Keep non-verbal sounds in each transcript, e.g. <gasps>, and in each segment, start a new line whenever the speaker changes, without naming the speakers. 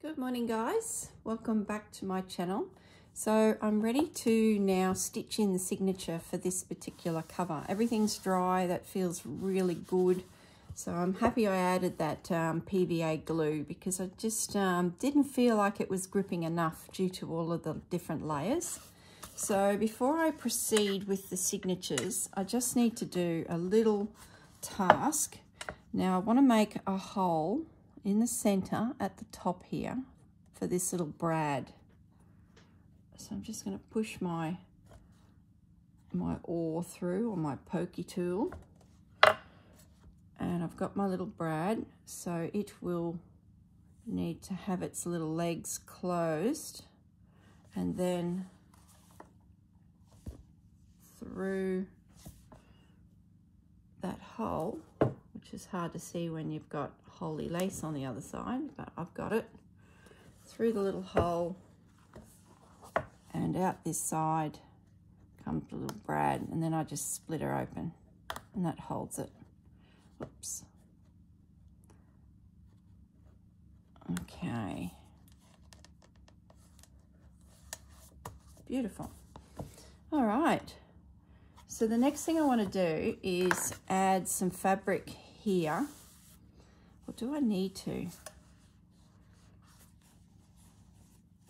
Good morning guys, welcome back to my channel. So I'm ready to now stitch in the signature for this particular cover. Everything's dry, that feels really good. So I'm happy I added that um, PVA glue because I just um, didn't feel like it was gripping enough due to all of the different layers. So before I proceed with the signatures, I just need to do a little task. Now I want to make a hole in the center at the top here for this little brad. So I'm just going to push my my awl through or my pokey tool and I've got my little brad so it will need to have its little legs closed and then through that hole which is hard to see when you've got holy lace on the other side, but I've got it through the little hole and out this side comes the little brad and then I just split her open and that holds it. Oops. Okay. Beautiful. All right. So the next thing I want to do is add some fabric here or do I need to?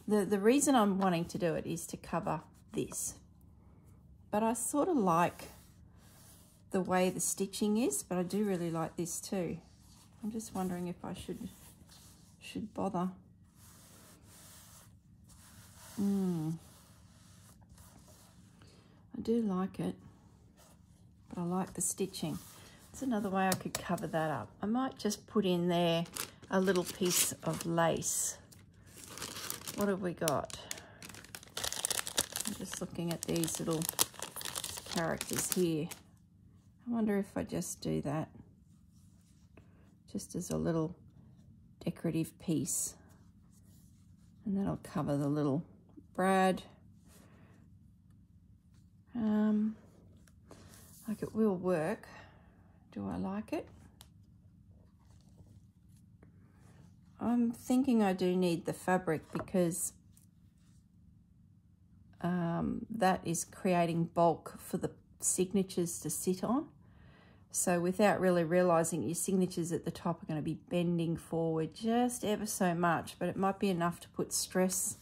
The, the reason I'm wanting to do it is to cover this. But I sort of like the way the stitching is, but I do really like this too. I'm just wondering if I should should bother. Hmm. I do like it, but I like the stitching. That's another way I could cover that up. I might just put in there a little piece of lace. What have we got? I'm just looking at these little characters here. I wonder if I just do that just as a little decorative piece. And that'll cover the little brad. Um, like it will work. Do I like it? I'm thinking I do need the fabric because um, that is creating bulk for the signatures to sit on. So without really realizing your signatures at the top are going to be bending forward just ever so much, but it might be enough to put stress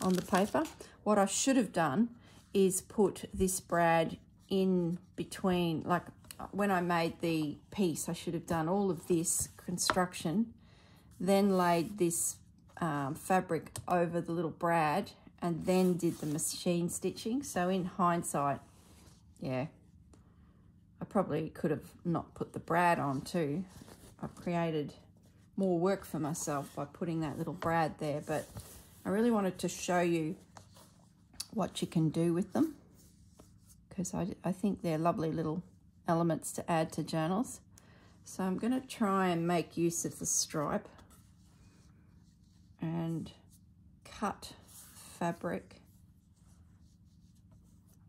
on the paper. What I should have done is put this brad in between, like when I made the piece, I should have done all of this construction, then laid this um, fabric over the little brad, and then did the machine stitching. So in hindsight, yeah, I probably could have not put the brad on too. I've created more work for myself by putting that little brad there, but I really wanted to show you what you can do with them because I, I think they're lovely little elements to add to journals. So I'm going to try and make use of the stripe and cut fabric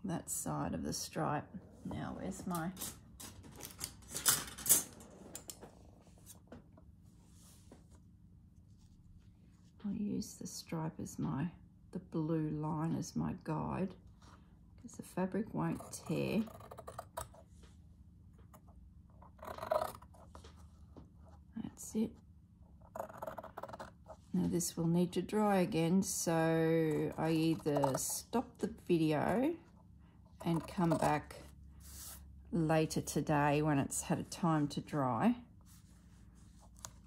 that side of the stripe. Now where's my I'll use the stripe as my the blue line as my guide because the fabric won't tear it. Now this will need to dry again, so I either stop the video and come back later today when it's had a time to dry.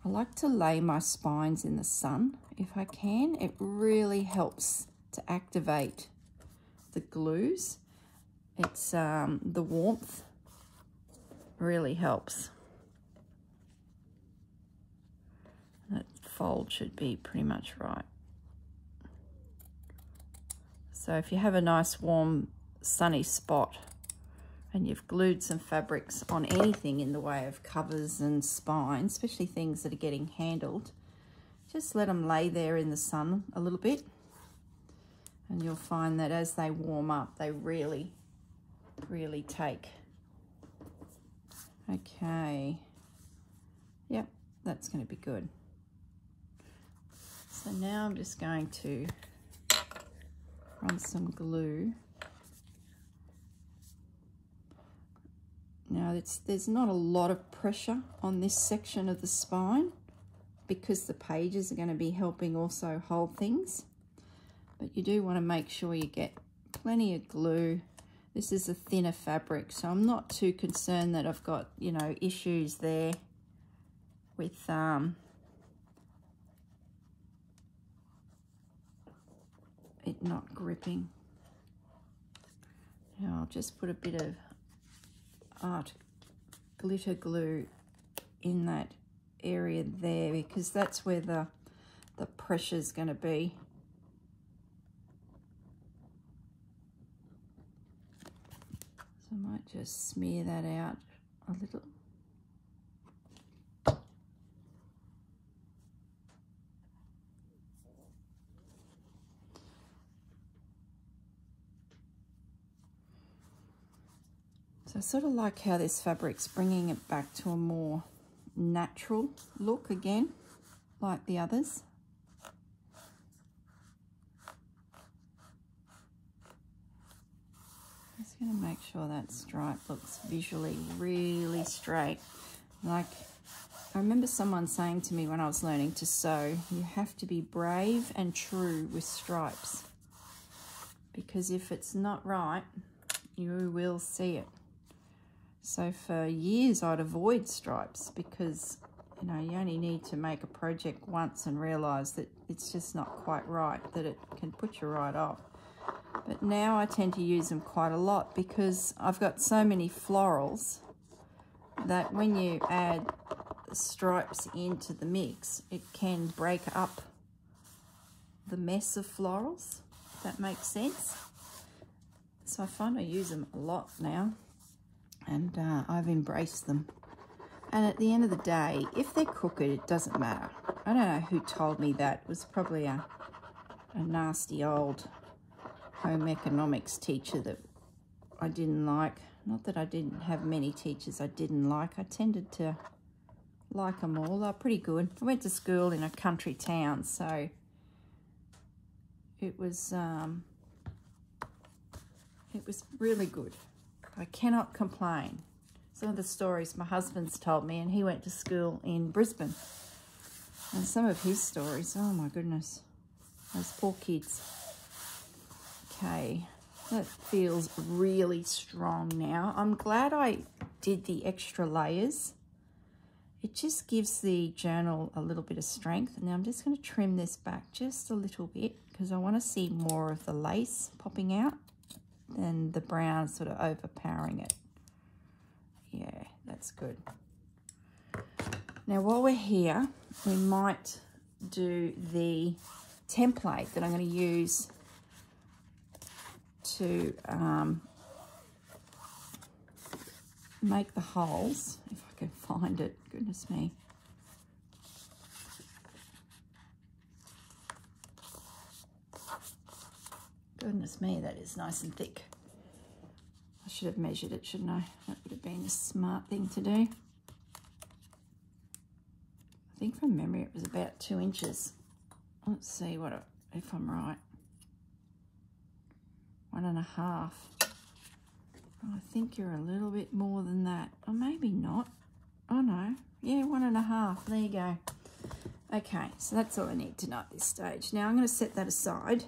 I like to lay my spines in the sun if I can. It really helps to activate the glues. It's um, the warmth really helps. Fold should be pretty much right. So if you have a nice warm sunny spot and you've glued some fabrics on anything in the way of covers and spines, especially things that are getting handled, just let them lay there in the sun a little bit and you'll find that as they warm up, they really, really take. Okay. Yep, that's going to be good. So now I'm just going to run some glue. Now there's not a lot of pressure on this section of the spine because the pages are going to be helping also hold things. But you do want to make sure you get plenty of glue. This is a thinner fabric, so I'm not too concerned that I've got, you know, issues there with um, it not gripping. Now I'll just put a bit of art glitter glue in that area there because that's where the the pressure is going to be. So I might just smear that out a little. I sort of like how this fabric's bringing it back to a more natural look again, like the others. I'm just going to make sure that stripe looks visually really straight. Like, I remember someone saying to me when I was learning to sew, you have to be brave and true with stripes. Because if it's not right, you will see it. So for years I'd avoid stripes because you know you only need to make a project once and realise that it's just not quite right, that it can put you right off. But now I tend to use them quite a lot because I've got so many florals that when you add stripes into the mix, it can break up the mess of florals, that makes sense. So I find I use them a lot now and uh, I've embraced them. And at the end of the day, if they're crooked, it doesn't matter. I don't know who told me that. It was probably a, a nasty old home economics teacher that I didn't like. Not that I didn't have many teachers I didn't like. I tended to like them all. They're pretty good. I went to school in a country town, so it was um, it was really good. I cannot complain. Some of the stories my husband's told me, and he went to school in Brisbane. And some of his stories, oh my goodness, those poor kids. Okay, that feels really strong now. I'm glad I did the extra layers. It just gives the journal a little bit of strength. Now I'm just going to trim this back just a little bit because I want to see more of the lace popping out and the brown sort of overpowering it. Yeah, that's good. Now, while we're here, we might do the template that I'm going to use to um, make the holes, if I can find it, goodness me. Goodness me, that is nice and thick. Should have measured it, shouldn't I? That would have been a smart thing to do. I think from memory it was about two inches. Let's see what if I'm right. One and a half. I think you're a little bit more than that. Or maybe not. Oh no. Yeah, one and a half. There you go. Okay, so that's all I need to know at this stage. Now I'm going to set that aside.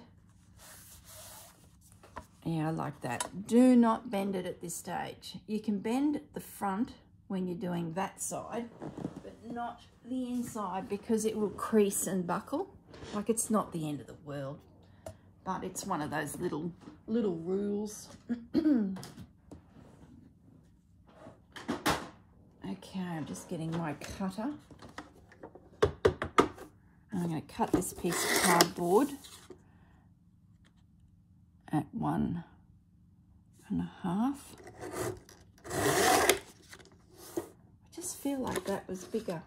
Yeah, I like that. Do not bend it at this stage. You can bend the front when you're doing that side, but not the inside because it will crease and buckle. Like it's not the end of the world, but it's one of those little, little rules. <clears throat> okay, I'm just getting my cutter. I'm going to cut this piece of cardboard at one and a half. I just feel like that was bigger,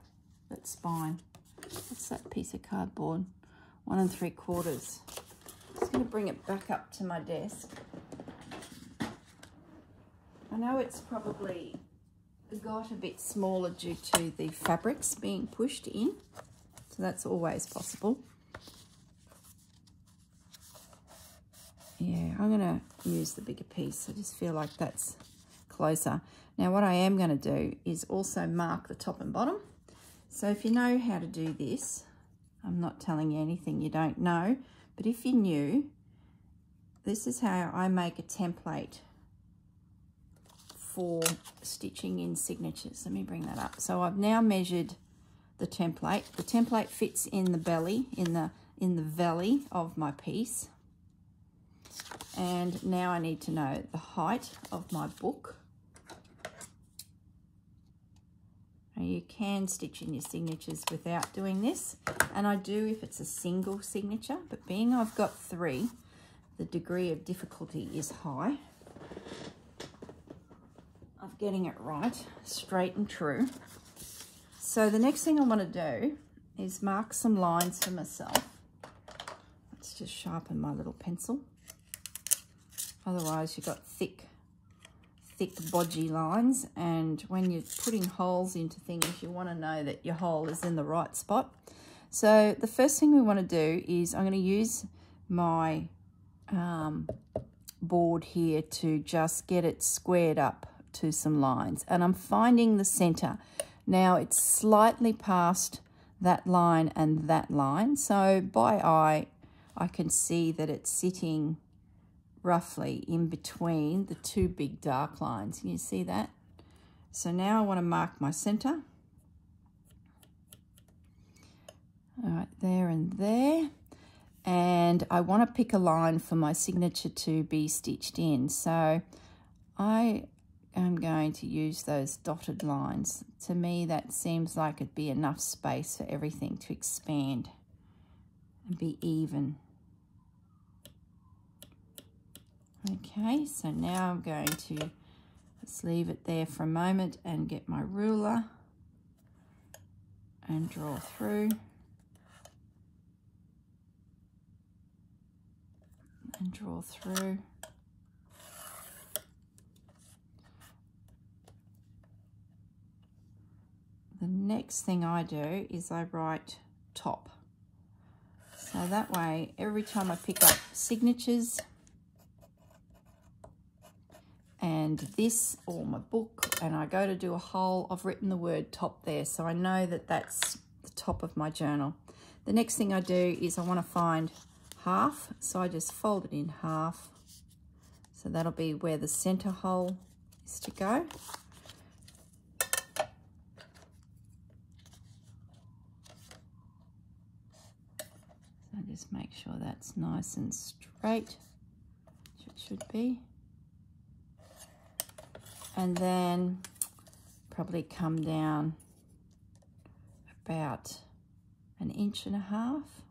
that spine. What's that piece of cardboard? One and three quarters. I'm just going to bring it back up to my desk. I know it's probably got a bit smaller due to the fabrics being pushed in. So that's always possible. Yeah, I'm going to use the bigger piece. I just feel like that's closer. Now what I am going to do is also mark the top and bottom. So if you know how to do this, I'm not telling you anything you don't know, but if you knew, this is how I make a template for stitching in signatures. Let me bring that up. So I've now measured the template. The template fits in the belly, in the in the valley of my piece. And now I need to know the height of my book. You can stitch in your signatures without doing this. And I do if it's a single signature, but being I've got three, the degree of difficulty is high of getting it right, straight and true. So the next thing I want to do is mark some lines for myself. Let's just sharpen my little pencil. Otherwise you've got thick, thick bodgy lines and when you're putting holes into things you want to know that your hole is in the right spot. So the first thing we want to do is I'm going to use my um, board here to just get it squared up to some lines. And I'm finding the center. Now it's slightly past that line and that line. So by eye, I can see that it's sitting roughly in between the two big dark lines. Can you see that? So now I want to mark my center. All right, there and there and I want to pick a line for my signature to be stitched in. So I am going to use those dotted lines. To me, that seems like it'd be enough space for everything to expand and be even. Okay, so now I'm going to just leave it there for a moment and get my ruler and draw through. and draw through. The next thing I do is I write top. So that way, every time I pick up signatures and this or my book and I go to do a hole, I've written the word top there. So I know that that's the top of my journal. The next thing I do is I want to find half. So I just fold it in half. So that'll be where the center hole is to go. Just make sure that's nice and straight, which it should be. And then probably come down about an inch and a half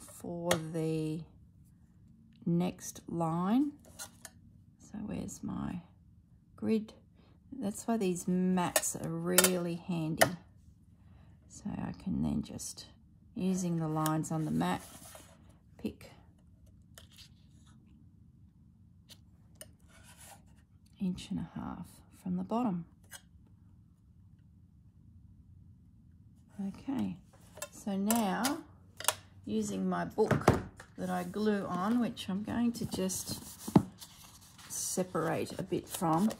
for the next line. So where's my grid? That's why these mats are really handy. So I can then just, using the lines on the mat, pick inch and a half from the bottom. Okay, so now using my book that I glue on, which I'm going to just separate a bit from.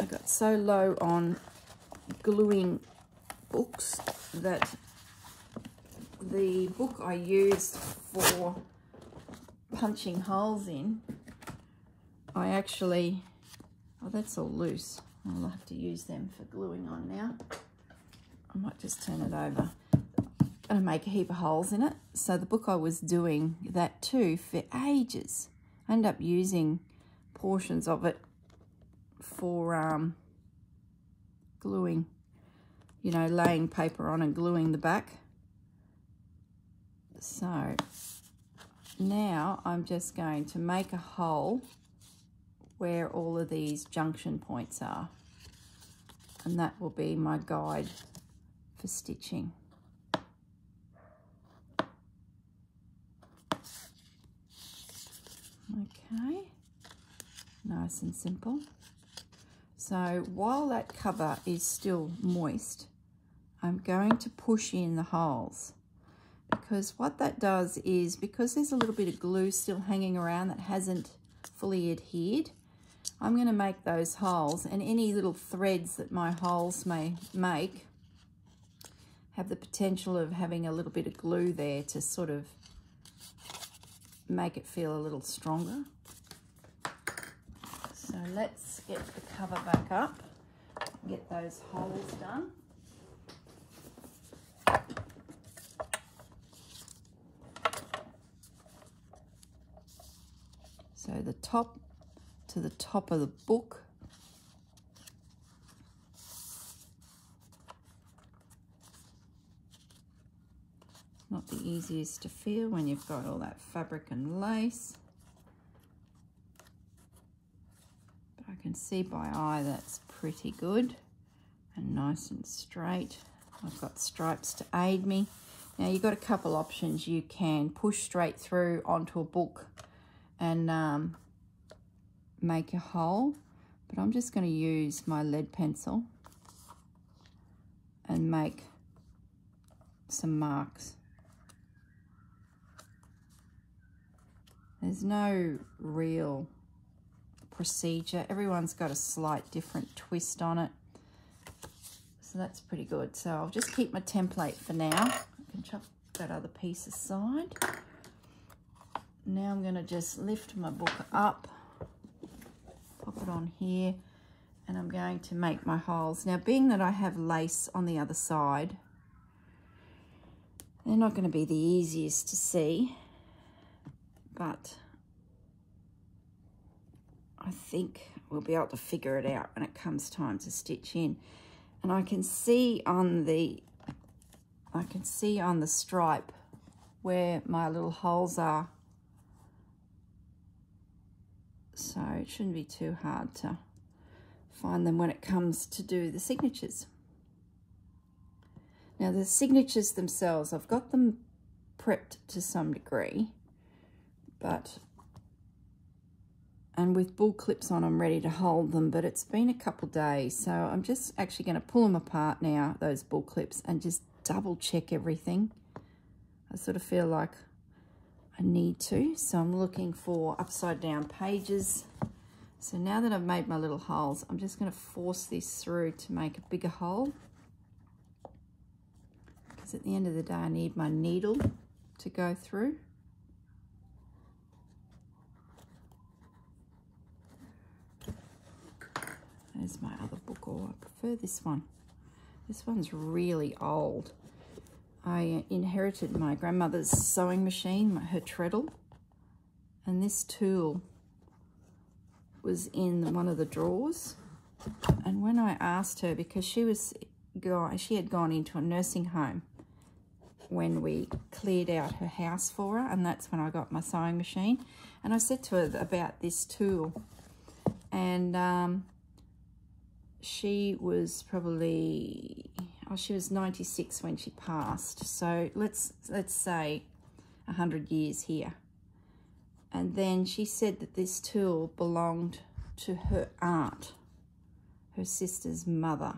I got so low on gluing books that the book I used for punching holes in, I actually, oh that's all loose. I'll have to use them for gluing on now. I might just turn it over I'm going to make a heap of holes in it. So the book I was doing that too for ages. I ended up using portions of it for um, gluing, you know, laying paper on and gluing the back. So now I'm just going to make a hole where all of these junction points are. And that will be my guide for stitching. Okay, nice and simple. So while that cover is still moist, I'm going to push in the holes because what that does is because there's a little bit of glue still hanging around that hasn't fully adhered I'm going to make those holes and any little threads that my holes may make have the potential of having a little bit of glue there to sort of make it feel a little stronger. So let's get the cover back up, get those holes done. So the top to the top of the book. Not the easiest to feel when you've got all that fabric and lace. But I can see by eye that's pretty good and nice and straight. I've got stripes to aid me. Now you've got a couple options. You can push straight through onto a book and um, make a hole, but I'm just going to use my lead pencil and make some marks. There's no real procedure. Everyone's got a slight different twist on it. So that's pretty good. So I'll just keep my template for now. I can chuck that other piece aside. Now I'm going to just lift my book up pop it on here and I'm going to make my holes. Now, being that I have lace on the other side, they're not going to be the easiest to see, but I think we'll be able to figure it out when it comes time to stitch in. And I can see on the, I can see on the stripe where my little holes are so it shouldn't be too hard to find them when it comes to do the signatures. Now the signatures themselves, I've got them prepped to some degree, but, and with bull clips on, I'm ready to hold them, but it's been a couple days, so I'm just actually going to pull them apart now, those bull clips, and just double check everything. I sort of feel like I need to. So I'm looking for upside down pages. So now that I've made my little holes, I'm just going to force this through to make a bigger hole. Because at the end of the day, I need my needle to go through. There's my other book, or I prefer this one. This one's really old. I inherited my grandmother's sewing machine, her treadle, and this tool was in one of the drawers. And when I asked her, because she was gone, she had gone into a nursing home when we cleared out her house for her, and that's when I got my sewing machine. And I said to her about this tool, and um, she was probably oh, she was 96 when she passed. So let's, let's say 100 years here. And then she said that this tool belonged to her aunt, her sister's mother.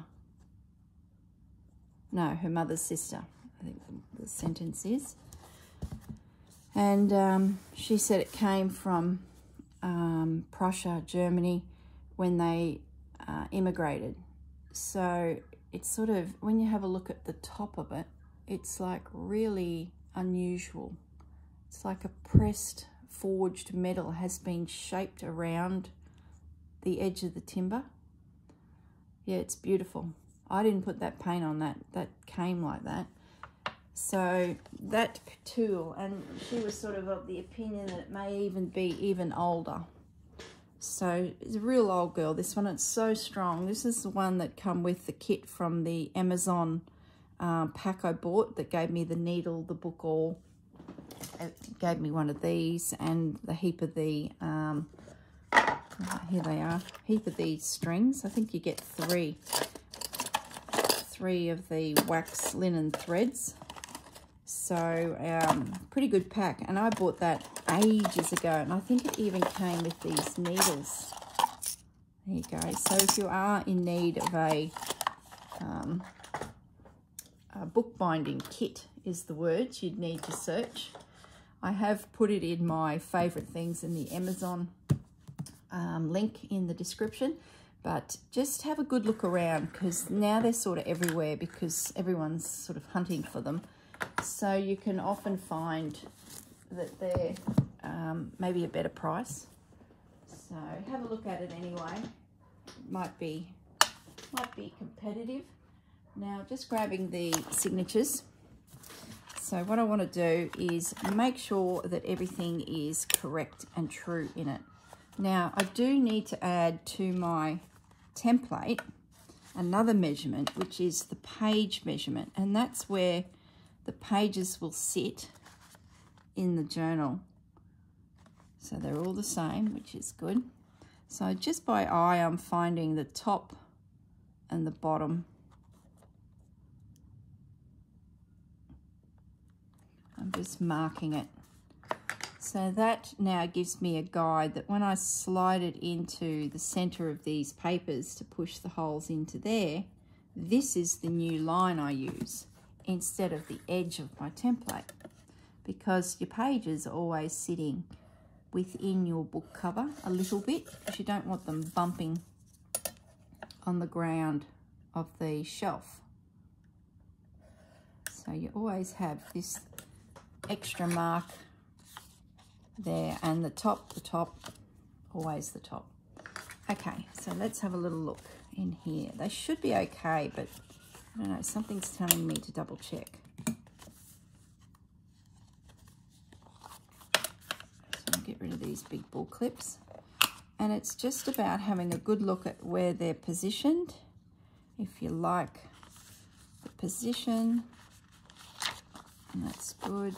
No, her mother's sister, I think the, sentence is. And um, she said it came from um, Prussia, Germany, when they uh, immigrated. So it's sort of, when you have a look at the top of it, it's like really unusual. It's like a pressed forged metal has been shaped around the edge of the timber. Yeah, it's beautiful. I didn't put that paint on that. That came like that. So that tool, and she was sort of of the opinion that it may even be even older. So it's a real old girl, this one. It's so strong. This is the one that come with the kit from the Amazon uh, pack I bought that gave me the needle, the book awl. It gave me one of these and the heap of the, um, here they are, heap of these strings. I think you get three, three of the wax linen threads. So, um, pretty good pack. And I bought that ages ago. And I think it even came with these needles. There you go. So if you are in need of a, um, uh, bookbinding kit is the words you'd need to search. I have put it in my favourite things in the Amazon um, link in the description. But just have a good look around because now they're sort of everywhere because everyone's sort of hunting for them. So you can often find that they're um, maybe a better price. So have a look at it anyway. Might be, might be competitive. Now just grabbing the signatures. So what I want to do is make sure that everything is correct and true in it. Now I do need to add to my template another measurement, which is the page measurement. And that's where the pages will sit in the journal. So they're all the same, which is good. So just by eye, I'm finding the top and the bottom. I'm just marking it. So that now gives me a guide that when I slide it into the center of these papers to push the holes into there, this is the new line I use instead of the edge of my template because your pages are always sitting within your book cover a little bit because you don't want them bumping on the ground of the shelf. So you always have this extra mark there and the top, the top, always the top. Okay, so let's have a little look in here. They should be okay, but I don't know, something's telling me to double check. So get rid of these big bull clips. And it's just about having a good look at where they're positioned. If you like the position, and that's good.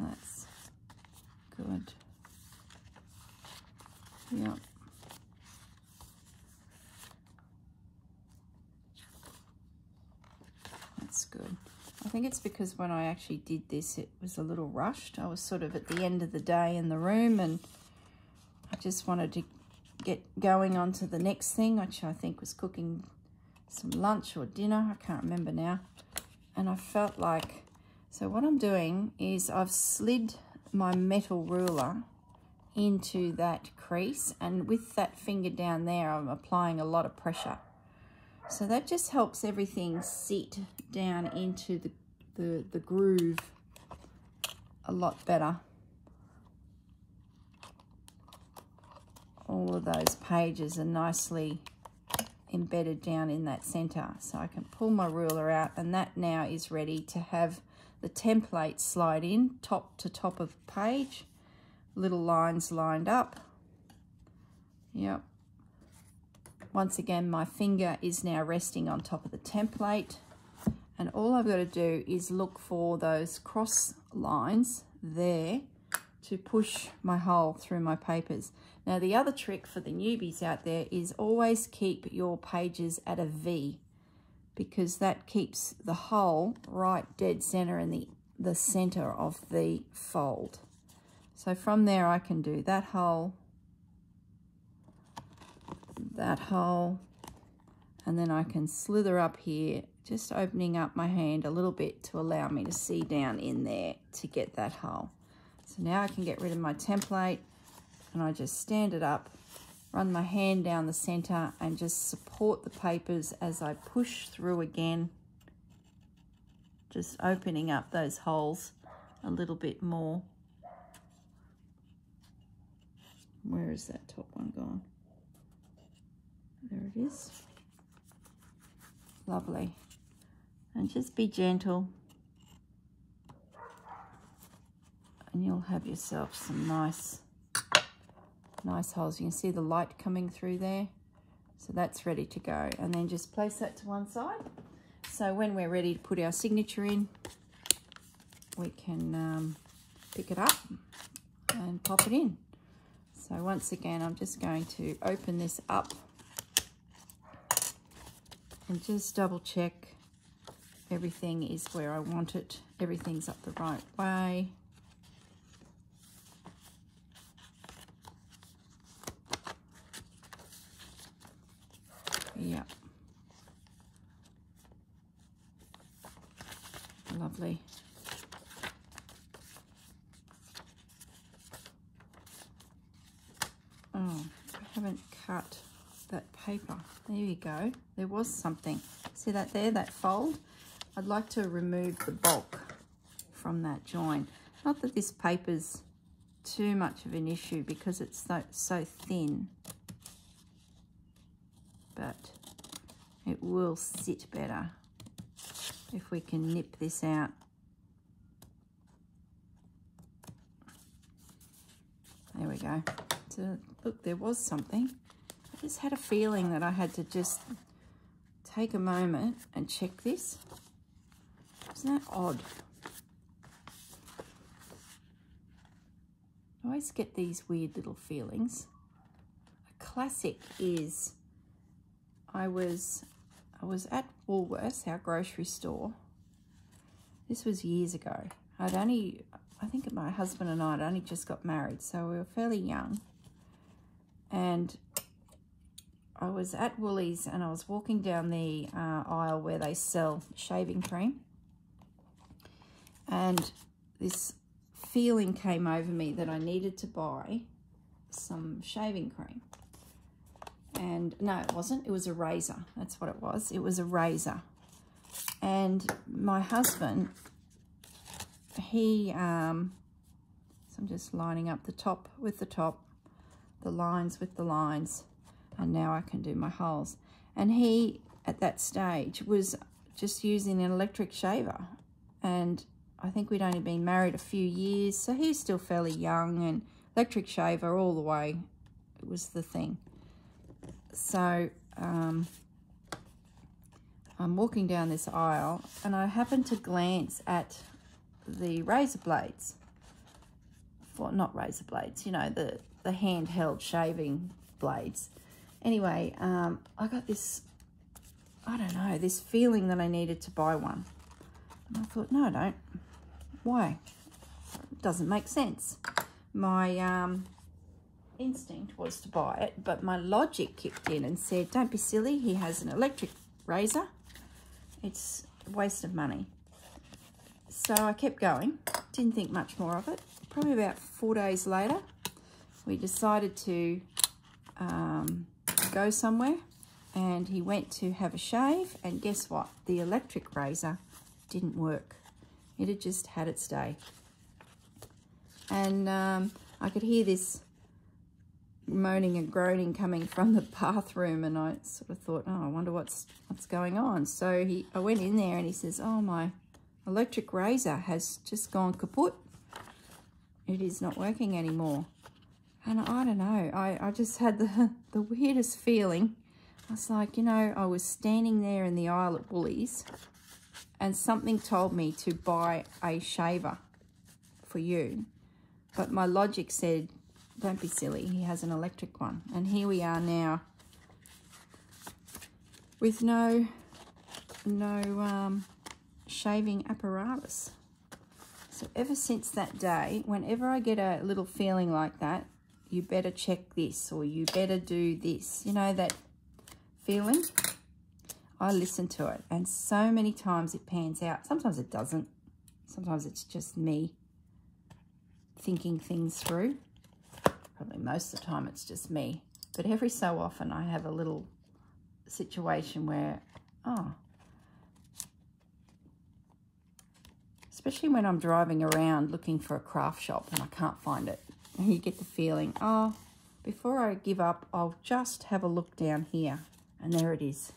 That's good. Yep. That's good. I think it's because when I actually did this, it was a little rushed. I was sort of at the end of the day in the room and I just wanted to get going on to the next thing, which I think was cooking some lunch or dinner. I can't remember now. And I felt like so what I'm doing is I've slid my metal ruler into that crease and with that finger down there I'm applying a lot of pressure. So that just helps everything sit down into the, the, the groove a lot better. All of those pages are nicely embedded down in that center. So I can pull my ruler out and that now is ready to have the template slide in top to top of the page little lines lined up yep once again my finger is now resting on top of the template and all I've got to do is look for those cross lines there to push my hole through my papers. Now the other trick for the newbies out there is always keep your pages at a V because that keeps the hole right dead center in the, the center of the fold. So from there I can do that hole, that hole, and then I can slither up here, just opening up my hand a little bit to allow me to see down in there to get that hole. So now I can get rid of my template and I just stand it up run my hand down the center and just support the papers as I push through again, just opening up those holes a little bit more. Where is that top one gone? There it is. Lovely. And just be gentle. And you'll have yourself some nice nice holes. You can see the light coming through there. So that's ready to go. And then just place that to one side. So when we're ready to put our signature in, we can um, pick it up and pop it in. So once again, I'm just going to open this up and just double check Everything is where I want it. Everything's up the right way. Yep. Lovely. Oh, I haven't cut that paper. There you go. There was something. See that there, that fold? I'd like to remove the bulk from that join. Not that this paper's too much of an issue because it's so, so thin. But it will sit better if we can nip this out. There we go. So look, there was something. I just had a feeling that I had to just take a moment and check this. Isn't that odd? I always get these weird little feelings. A classic is I was I was at Woolworths, our grocery store. This was years ago. I'd only, I think my husband and I had only just got married, so we were fairly young. And I was at Woolies and I was walking down the uh, aisle where they sell shaving cream. And this feeling came over me that I needed to buy some shaving cream and no, it wasn't. It was a razor. That's what it was. It was a razor. And my husband, he, um, so I'm just lining up the top with the top, the lines with the lines, and now I can do my holes. And he, at that stage, was just using an electric shaver. And I think we'd only been married a few years, so he was still fairly young, and electric shaver all the way was the thing. So um, I'm walking down this aisle and I happen to glance at the razor blades. For, not razor blades, you know, the, the handheld shaving blades. Anyway, um, I got this, I don't know, this feeling that I needed to buy one. And I thought, no, I don't. Why? It doesn't make sense. My um, instinct was to buy it, but my logic kicked in and said, don't be silly, he has an electric razor. It's a waste of money. So I kept going, didn't think much more of it. Probably about four days later, we decided to um, go somewhere and he went to have a shave and guess what? The electric razor didn't work. It had just had its day. And um, I could hear this moaning and groaning coming from the bathroom and I sort of thought, oh, I wonder what's what's going on. So he, I went in there and he says, oh, my electric razor has just gone kaput. It is not working anymore. And I don't know, I, I just had the, the weirdest feeling. I was like, you know, I was standing there in the aisle at Woolies and something told me to buy a shaver for you. But my logic said, don't be silly. He has an electric one. And here we are now with no, no um, shaving apparatus. So ever since that day, whenever I get a little feeling like that, you better check this or you better do this. You know that feeling? I listen to it. And so many times it pans out. Sometimes it doesn't. Sometimes it's just me thinking things through probably most of the time it's just me. But every so often I have a little situation where, oh, especially when I'm driving around looking for a craft shop and I can't find it. And <laughs> you get the feeling, oh, before I give up, I'll just have a look down here. And there it is.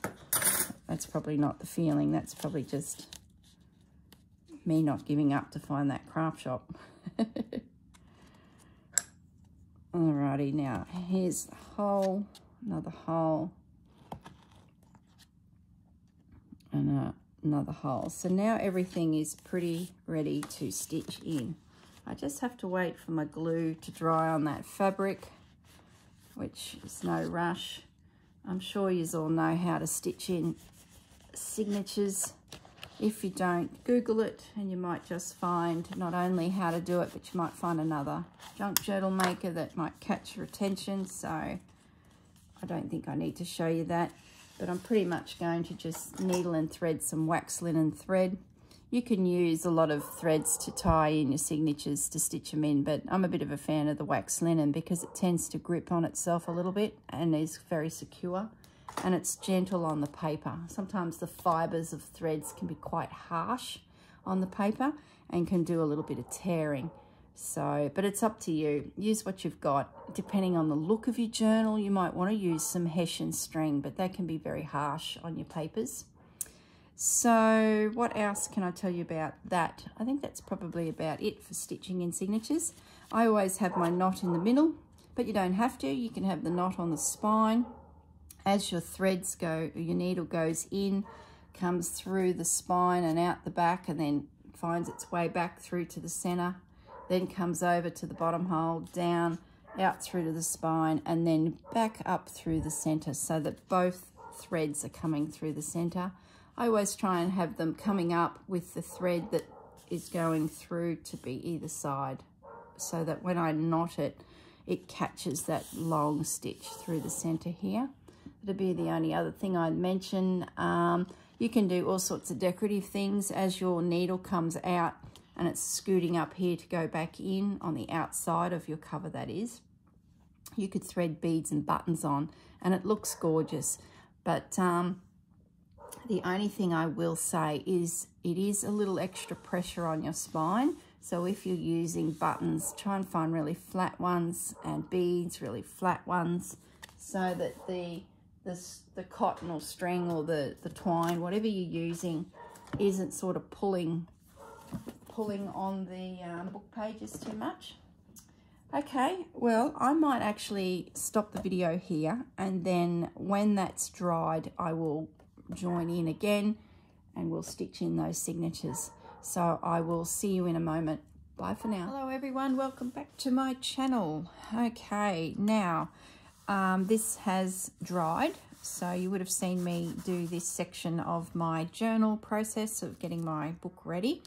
That's probably not the feeling. That's probably just me not giving up to find that craft shop. <laughs> Alrighty, now here's the hole, another hole, and uh, another hole. So now everything is pretty ready to stitch in. I just have to wait for my glue to dry on that fabric, which is no rush. I'm sure you all know how to stitch in signatures if you don't, Google it and you might just find not only how to do it, but you might find another junk journal maker that might catch your attention. So I don't think I need to show you that, but I'm pretty much going to just needle and thread some wax linen thread. You can use a lot of threads to tie in your signatures to stitch them in, but I'm a bit of a fan of the wax linen because it tends to grip on itself a little bit and is very secure and it's gentle on the paper. Sometimes the fibres of threads can be quite harsh on the paper and can do a little bit of tearing. So, but it's up to you. Use what you've got. Depending on the look of your journal, you might want to use some hessian string, but that can be very harsh on your papers. So what else can I tell you about that? I think that's probably about it for stitching in signatures. I always have my knot in the middle, but you don't have to. You can have the knot on the spine. As your threads go, your needle goes in, comes through the spine and out the back, and then finds its way back through to the center, then comes over to the bottom hole, down, out through to the spine, and then back up through the center so that both threads are coming through the center. I always try and have them coming up with the thread that is going through to be either side so that when I knot it, it catches that long stitch through the center here. That'd be the only other thing I'd mention. Um, you can do all sorts of decorative things as your needle comes out and it's scooting up here to go back in on the outside of your cover, that is. You could thread beads and buttons on and it looks gorgeous. But um, the only thing I will say is it is a little extra pressure on your spine. So if you're using buttons, try and find really flat ones and beads, really flat ones, so that the the, the cotton or string or the, the twine, whatever you're using, isn't sort of pulling pulling on the um, book pages too much. Okay, well, I might actually stop the video here and then when that's dried, I will join in again and we'll stitch in those signatures. So I will see you in a moment. Bye for now. Hello everyone, welcome back to my channel. Okay, now um, this has dried. So you would have seen me do this section of my journal process of getting my book ready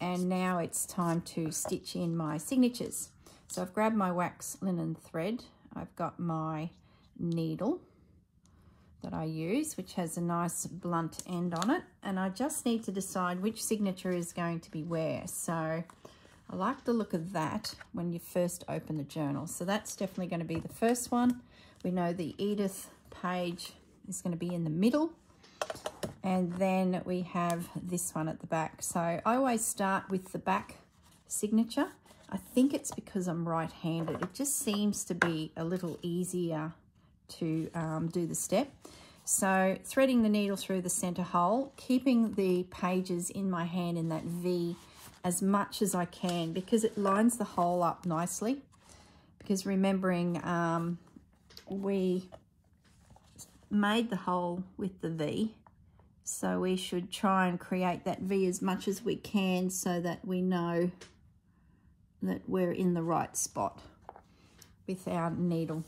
and now it's time to stitch in my signatures. So I've grabbed my wax linen thread, I've got my needle that I use, which has a nice blunt end on it, and I just need to decide which signature is going to be where. So I like the look of that when you first open the journal. So that's definitely going to be the first one. We know the Edith page is going to be in the middle and then we have this one at the back. So I always start with the back signature. I think it's because I'm right-handed. It just seems to be a little easier to um, do the step. So threading the needle through the center hole, keeping the pages in my hand in that V as much as I can because it lines the hole up nicely. Because remembering um, we made the hole with the V so we should try and create that V as much as we can so that we know that we're in the right spot with our needle.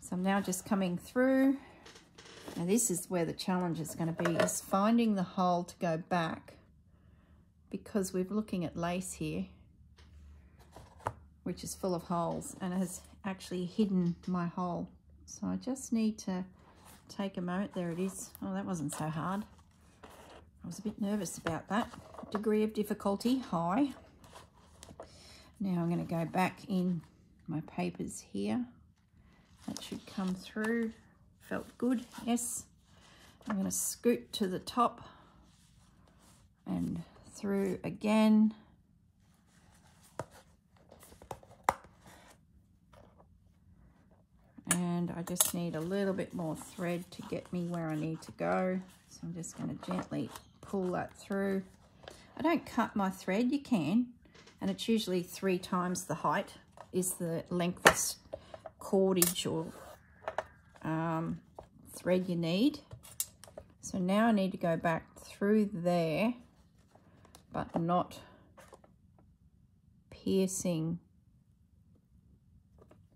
So I'm now just coming through. Now this is where the challenge is going to be, is finding the hole to go back because we're looking at lace here, which is full of holes and has actually hidden my hole. So I just need to take a moment. There it is. Oh, that wasn't so hard. I was a bit nervous about that. Degree of difficulty, high. Now I'm going to go back in my papers here. That should come through. Felt good, yes. I'm going to scoot to the top and through again. And I just need a little bit more thread to get me where I need to go. So I'm just going to gently pull that through. I don't cut my thread, you can, and it's usually three times the height is the length of cordage or um, thread you need. So now I need to go back through there, but not piercing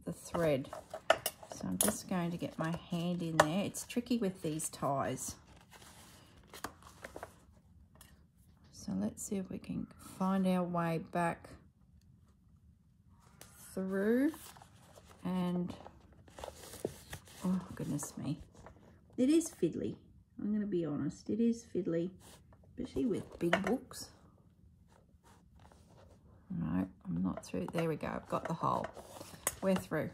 the thread. So I'm just going to get my hand in there. It's tricky with these ties. So let's see if we can find our way back through and oh goodness me it is fiddly I'm going to be honest it is fiddly especially with big books no I'm not through. There we go. I've got the hole. We're through.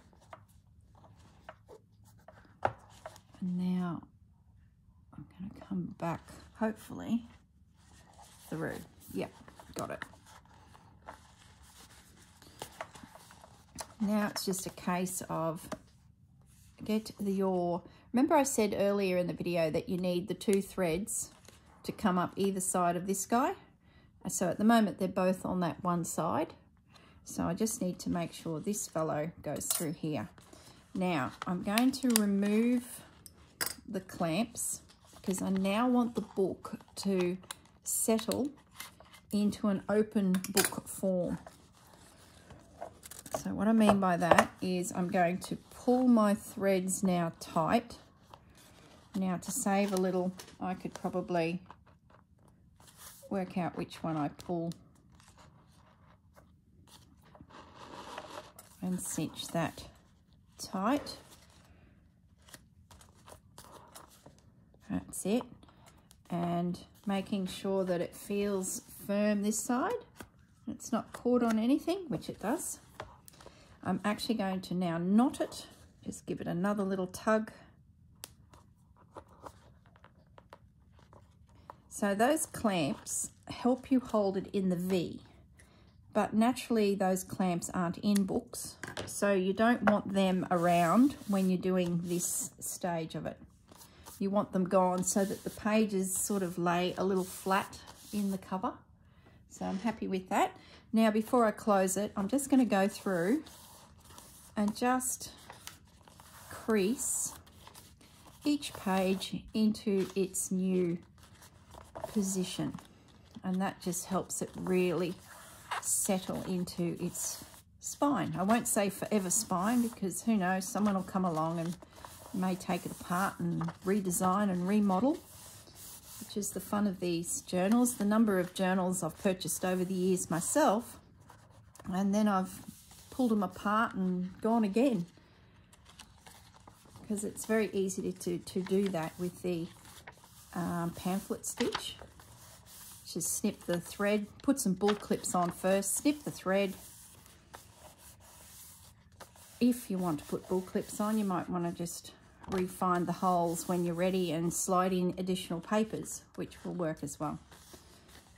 And now I'm going to come back, hopefully, through. Yep, got it. Now it's just a case of get the, your, remember I said earlier in the video that you need the two threads to come up either side of this guy. So at the moment they're both on that one side. So I just need to make sure this fellow goes through here. Now I'm going to remove the clamps because I now want the book to settle into an open book form. So what I mean by that is I'm going to pull my threads now tight. Now to save a little, I could probably work out which one I pull and cinch that tight. That's it. And making sure that it feels firm this side. It's not caught on anything, which it does. I'm actually going to now knot it. Just give it another little tug. So those clamps help you hold it in the V, but naturally those clamps aren't in books, so you don't want them around when you're doing this stage of it. You want them gone so that the pages sort of lay a little flat in the cover. So I'm happy with that. Now before I close it, I'm just going to go through and just crease each page into its new position and that just helps it really settle into its spine. I won't say forever spine because who knows, someone will come along and may take it apart and redesign and remodel, which is the fun of these journals. The number of journals I've purchased over the years myself, and then I've pulled them apart and gone again because it's very easy to, to, to do that with the um, pamphlet stitch. Just snip the thread, put some bull clips on first, snip the thread. If you want to put bull clips on, you might want to just refine the holes when you're ready and slide in additional papers, which will work as well.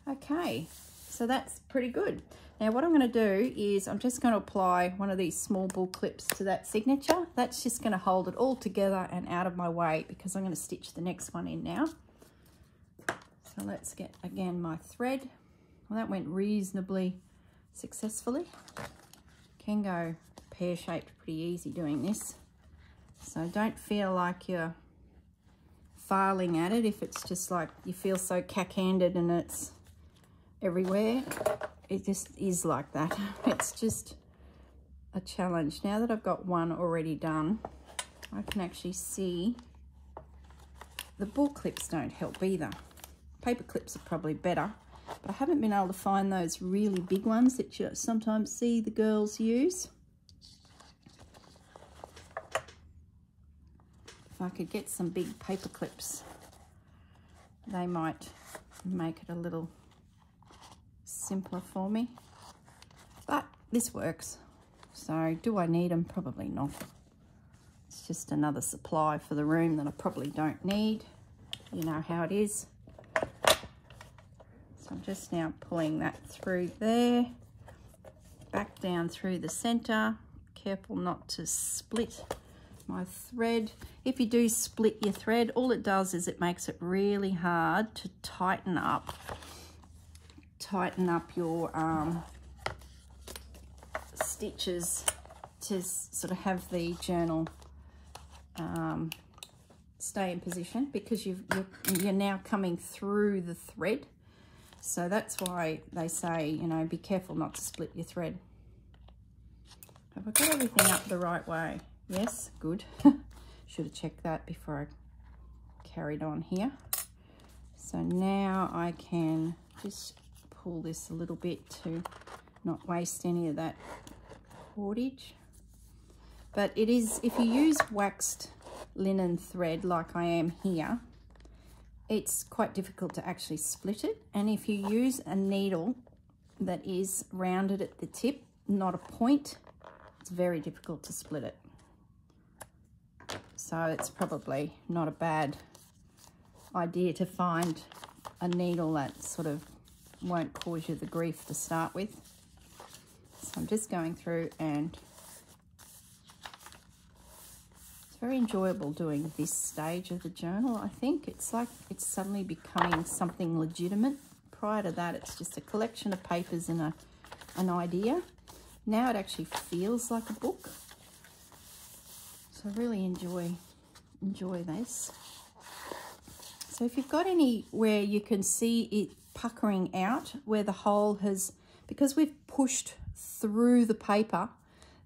Okay, so that's pretty good. Now what I'm going to do is I'm just going to apply one of these small bull clips to that signature. That's just going to hold it all together and out of my way because I'm going to stitch the next one in now. So let's get, again, my thread. Well, that went reasonably successfully. Can go pear-shaped pretty easy doing this. So don't feel like you're filing at it if it's just like you feel so cack-handed and it's everywhere. It just is like that. <laughs> It's just a challenge. Now that I've got one already done, I can actually see the ball clips don't help either. Paper clips are probably better, but I haven't been able to find those really big ones that you sometimes see the girls use. I could get some big paper clips, they might make it a little simpler for me. But this works. So do I need them? Probably not. It's just another supply for the room that I probably don't need. You know how it is. So I'm just now pulling that through there. Back down through the center. Careful not to split my thread. If you do split your thread, all it does is it makes it really hard to tighten up tighten up your um, stitches to sort of have the journal um, stay in position because you are you're now coming through the thread. So that's why they say, you know, be careful not to split your thread. Have I got everything up the right way? Yes, good. <laughs> Should have checked that before I carried on here. So now I can just pull this a little bit to not waste any of that cordage. But it is, if you use waxed linen thread like I am here, it's quite difficult to actually split it. And if you use a needle that is rounded at the tip, not a point, it's very difficult to split it. So it's probably not a bad idea to find a needle that sort of won't cause you the grief to start with. So I'm just going through and it's very enjoyable doing this stage of the journal. I think it's like it's suddenly becoming something legitimate. Prior to that, it's just a collection of papers and a, an idea. Now it actually feels like a book. So really enjoy enjoy this. So if you've got any where you can see it puckering out, where the hole has, because we've pushed through the paper,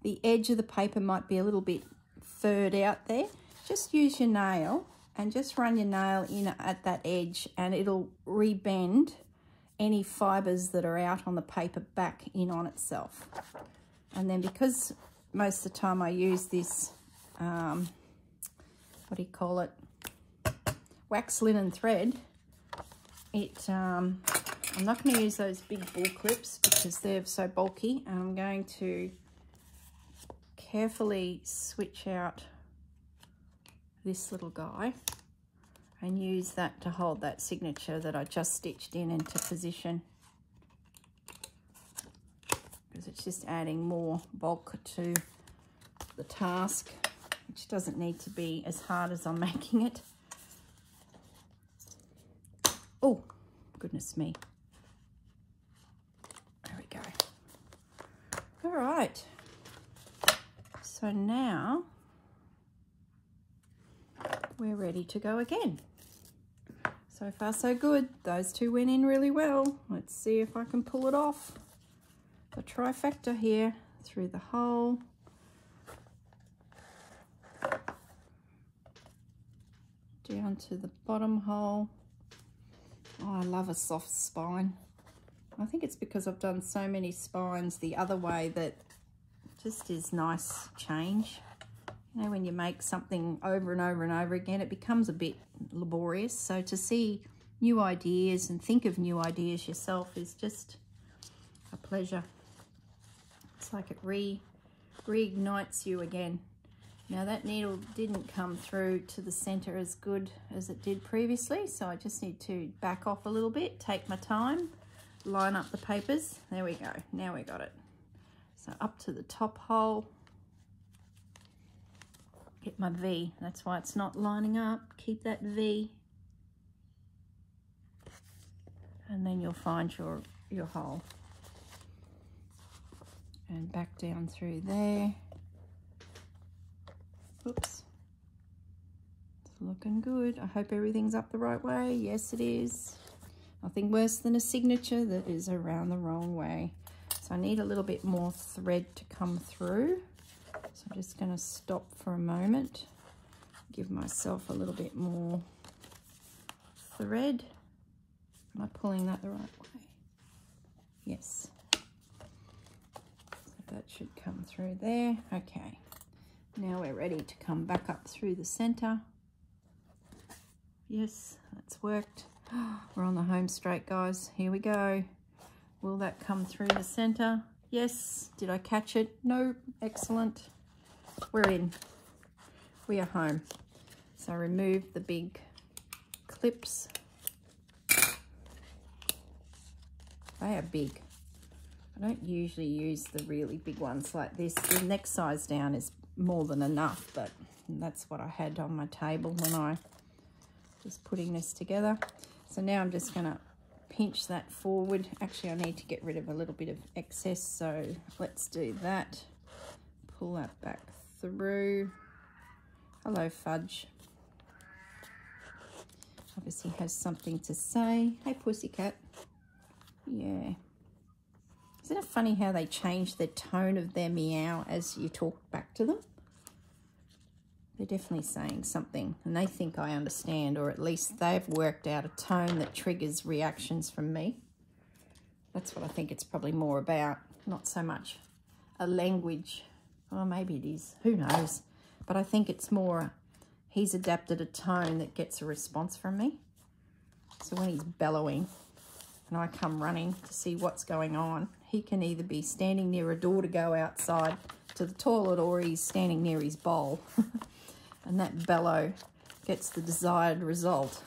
the edge of the paper might be a little bit furred out there. Just use your nail and just run your nail in at that edge and it'll rebend any fibres that are out on the paper back in on itself. And then because most of the time I use this um, what do you call it, wax linen thread, it, um, I'm not going to use those big bull clips because they're so bulky. And I'm going to carefully switch out this little guy and use that to hold that signature that I just stitched in into position. Because it's just adding more bulk to the task which doesn't need to be as hard as I'm <laughs> making it. Oh, goodness me. There we go. All right. So now we're ready to go again. So far so good. Those two went in really well. Let's see if I can pull it off. The trifecta here through the hole. Down to the bottom hole. Oh, I love a soft spine. I think it's because I've done so many spines the other way that just is nice change. You know, when you make something over and over and over again, it becomes a bit laborious. So to see new ideas and think of new ideas yourself is just a pleasure. It's like it re reignites you again. Now that needle didn't come through to the center as good as it did previously, so I just need to back off a little bit, take my time, line up the papers. There we go, now we got it. So up to the top hole, get my V. That's why it's not lining up. Keep that V. And then you'll find your, your hole. And back down through there. Oops. It's looking good. I hope everything's up the right way. Yes, it is. Nothing worse than a signature that is around the wrong way. So I need a little bit more thread to come through. So I'm just going to stop for a moment. Give myself a little bit more thread. Am I pulling that the right way? Yes. So that should come through there. Okay. Now we're ready to come back up through the center. Yes, that's worked. <gasps> We're on the home straight, guys. Here we go. Will that come through the center? Yes. Did I catch it? No. Excellent. We're in. We are home. So remove the big clips. They are big. I don't usually use the really big ones like this. The next size down is more than enough, but that's what I had on my table when I was putting this together. So now I'm just going to pinch that forward. Actually, I need to get rid of a little bit of excess, so let's do that. Pull that back through. Hello, Fudge. Obviously has something to say. Hey, pussycat. Yeah. Isn't it funny how they change the tone of their meow as you talk back to them? They're definitely saying something and they think I understand or at least they've worked out a tone that triggers reactions from me. That's what I think it's probably more about, not so much a language. Or maybe it is, who knows. But I think it's more he's adapted a tone that gets a response from me. So when he's bellowing, and I come running to see what's going on, he can either be standing near a door to go outside to the toilet or he's standing near his bowl. <laughs> and that bellow gets the desired result.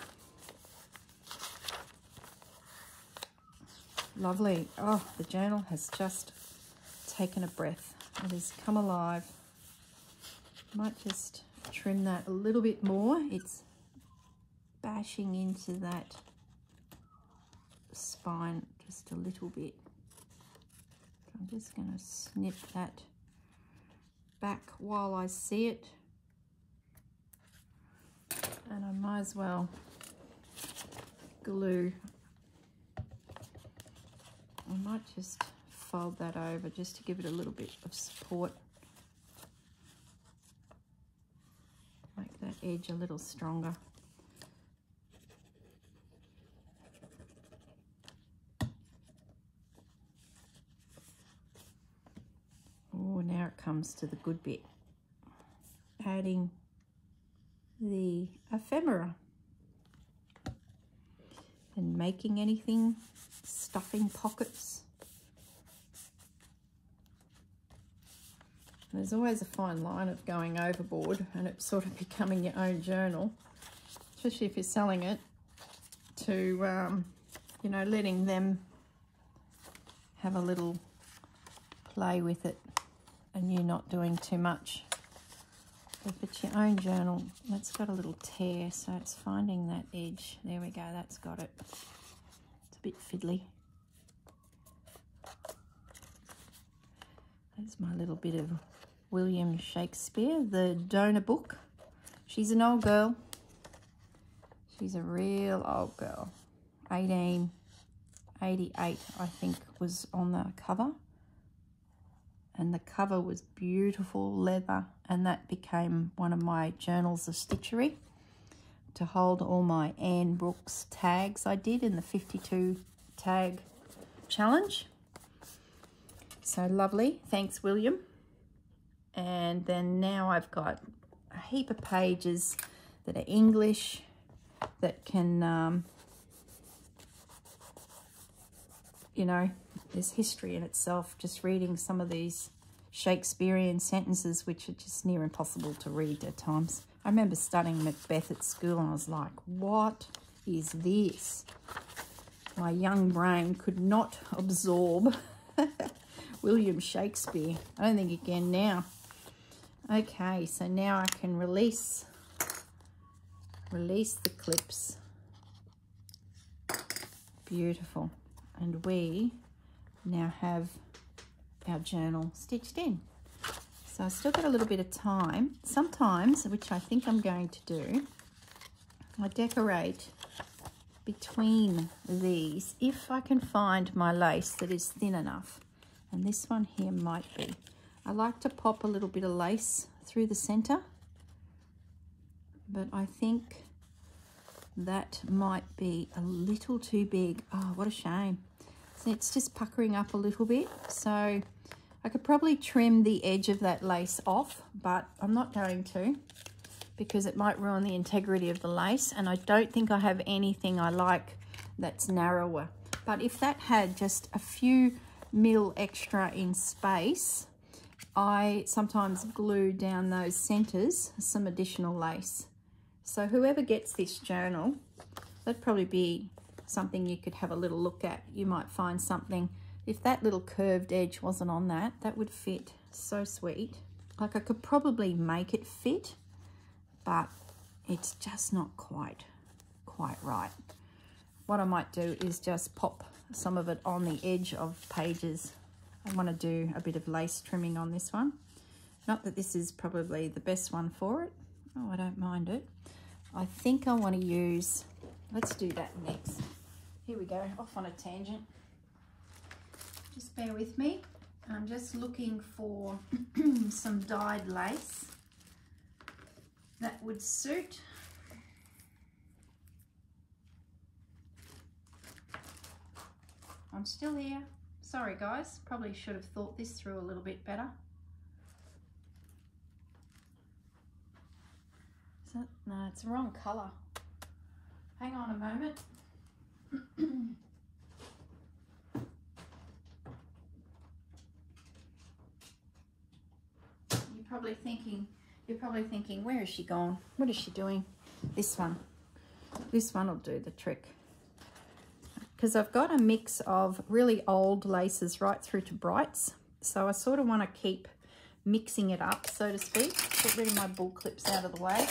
Lovely. Oh, the journal has just taken a breath. It has come alive. Might just trim that a little bit more. It's bashing into that spine just a little bit. I'm just going to snip that back while I see it. And I might as well glue. I might just fold that over just to give it a little bit of support. Make that edge a little stronger. Oh, now it comes to the good bit. Adding the ephemera and making anything, stuffing pockets. There's always a fine line of going overboard and it sort of <laughs> becoming your own journal, especially if you're selling it to, um, you know, letting them have a little play with it and you're not doing too much. If it's your own journal, that's got a little tear, so it's finding that edge. There we go, that's got it. It's a bit fiddly. There's my little bit of William Shakespeare, the donor book. She's an old girl. She's a real old girl. 1888, I think, was on the cover and the cover was beautiful leather and that became one of my journals of stitchery to hold all my Anne Brooks tags I did in the 52 tag challenge. So lovely. Thanks, William. And then now I've got a heap of pages that are English that can, um, you know, there's history in itself just reading some of these Shakespearean sentences which are just near impossible to read at times. I remember studying Macbeth at school and I was like, what is this? My young brain could not absorb <laughs> William Shakespeare. I don't think can now. Okay, so now I can release release the clips. Beautiful. And we now have our journal stitched in. So I've still got a little bit of time. Sometimes, which I think I'm going to do, I decorate between these if I can find my lace that is thin enough. And this one here might be. I like to pop a little bit of lace through the center, but I think that might be a little too big. Oh, what a shame it's just puckering up a little bit. So I could probably trim the edge of that lace off, but I'm not going to because it might ruin the integrity of the lace. And I don't think I have anything I like that's narrower. But if that had just a few mil extra in space, I sometimes glue down those centers some additional lace. So whoever gets this journal, that'd probably be something you could have a little look at. You might find something, if that little curved edge wasn't on that, that would fit so sweet. Like I could probably make it fit, but it's just not quite, quite right. What I might do is just pop some of it on the edge of pages. I want to do a bit of lace trimming on this one. Not that this is probably the best one for it. Oh, I don't mind it. I think I want to use, let's do that next. Here we go, off on a tangent. Just bear with me. I'm just looking for <clears throat> some dyed lace that would suit. I'm still here. Sorry guys, probably should have thought this through a little bit better. That, no, it's the wrong colour. Hang on a moment you're probably thinking, you're probably thinking, where is she going? What is she doing? This one. This one will do the trick. Because I've got a mix of really old laces right through to brights. So I sort of want to keep mixing it up, so to speak. Get rid of my bull clips out of the way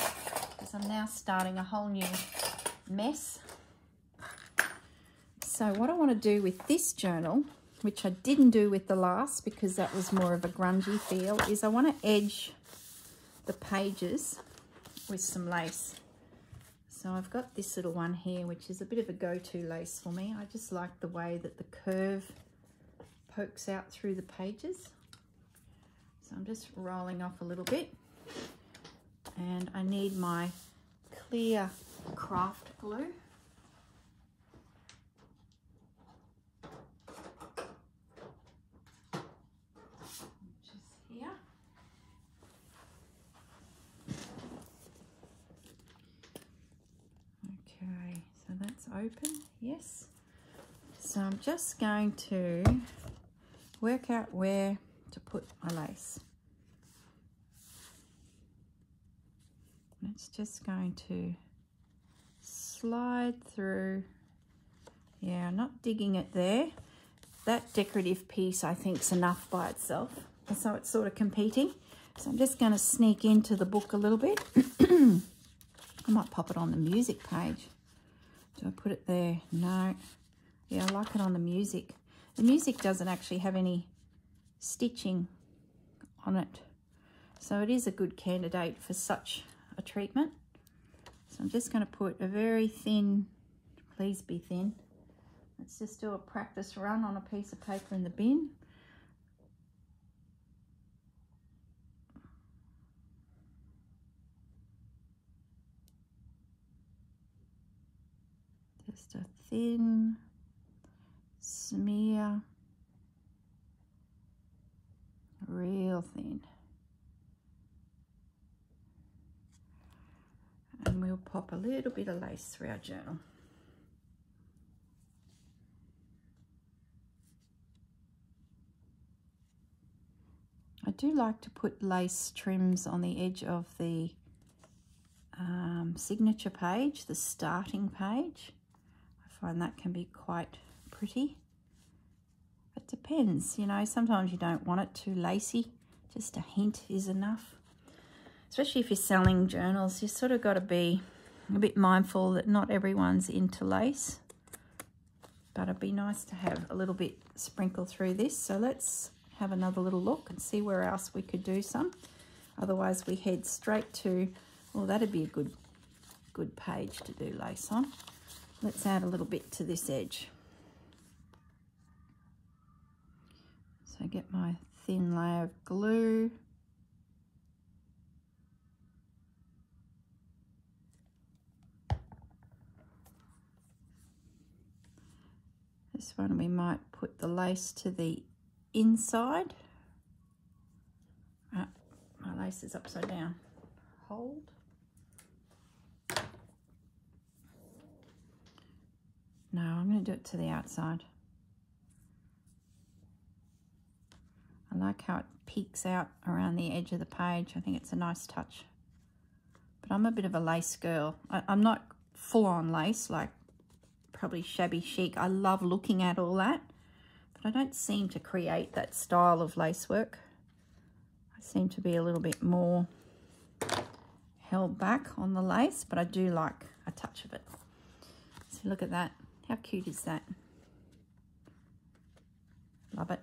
because I'm now starting a whole new mess. So what I want to do with this journal, which I didn't do with the last because that was more of a grungy feel, is I want to edge the pages with some lace. So I've got this little one here, which is a bit of a go-to lace for me. I just like the way that the curve pokes out through the pages. So I'm just rolling off a little bit. And I need my clear craft glue. Open, yes. So I'm just going to work out where to put my lace. it's just going to slide through. Yeah, I'm not digging it there. That decorative piece I think is enough by itself. So it's sort of competing. So I'm just going to sneak into the book a little bit. <coughs> I might pop it on the music page. Do I put it there? No. Yeah, I like it on the music. The music doesn't actually have any stitching on it. So it is a good candidate for such a treatment. So I'm just going to put a very thin, please be thin. Let's just do a practice run on a piece of paper in the bin. Just a thin smear, real thin. And we'll pop a little bit of lace through our journal. I do like to put lace trims on the edge of the um, signature page, the starting page find that can be quite pretty. It depends, you know, sometimes you don't want it too lacy. Just a hint is enough. Especially if you're selling journals, you sort of got to be a bit mindful that not everyone's into lace. But it'd be nice to have a little bit sprinkled through this. So let's have another little look and see where else we could do some. Otherwise we head straight to, well, that'd be a good, good page to do lace on. Let's add a little bit to this edge. So get my thin layer of glue. This one we might put the lace to the inside. Ah, my lace is upside down. Hold. No, I'm going to do it to the outside. I like how it peeks out around the edge of the page. I think it's a nice touch. But I'm a bit of a lace girl. I, am not full on lace, like probably shabby chic. I love looking at all that. But I don't seem to create that style of lace work. I seem to be a little bit more held back on the lace, but I do like a touch of it. So look at that. How cute is that? Love it.